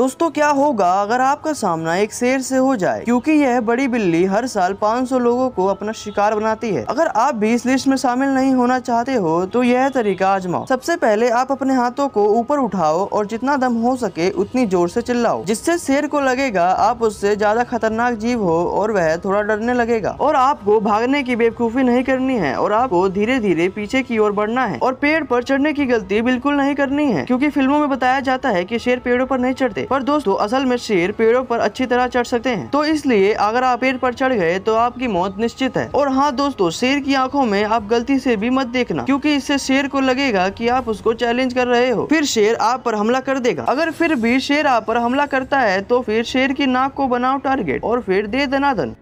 दोस्तों, क्या होगा अगर आपका सामना एक शेर से हो जाए? क्योंकि यह बड़ी बिल्ली हर साल 500 लोगों को अपना शिकार बनाती है। अगर आप भी इस लिस्ट में शामिल नहीं होना चाहते हो तो यह तरीका आजमाओ। सबसे पहले आप अपने हाथों को ऊपर उठाओ और जितना दम हो सके उतनी ज़ोर से चिल्लाओ। जिससे शेर को लगेगा आप उससे ज़्यादा खतरनाक जीव हो और वह थोड़ा डरने लगेगा। और आपको भागने की बेवकूफ़ी नहीं करनी है और आपको धीरे धीरे पीछे की ओर बढ़ना है। और पेड़ पर चढ़ने की गलती बिल्कुल नहीं करनी है, क्योंकि फ़िल्मों में बताया जाता है कि शेर पेड़ों पर नहीं चढ़ते। पर दोस्तों, असल में शेर पेड़ों पर अच्छी तरह चढ़ सकते हैं। तो इसलिए अगर आप पेड़ पर चढ़ गए तो आपकी मौत निश्चित है। और हाँ दोस्तों, शेर की आँखों में आप गलती से भी मत देखना, क्योंकि इससे शेर को लगेगा कि आप उसको चैलेंज कर रहे हो। फिर शेर आप पर हमला कर देगा। अगर फिर भी शेर आप पर हमला करता है तो फिर शेर की नाक को बनाओ टारगेट और फिर दे दनादन।